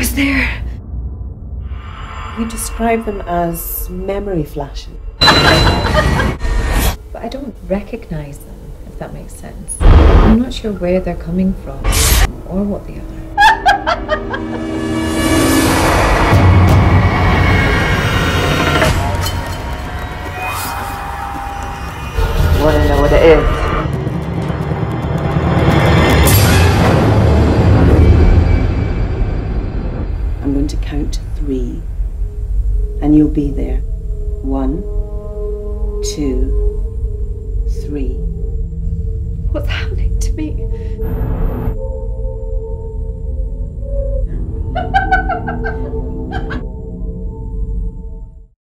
was there. You describe them as memory flashes. But I don't recognise them, if that makes sense. I'm not sure where they're coming from or what they are. Want to know what it is? I'm going to count to three, and you'll be there. One, two, three. What's happening to me?